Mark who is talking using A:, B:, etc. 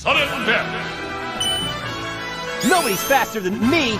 A: Sudden death!
B: Nobody's faster than me!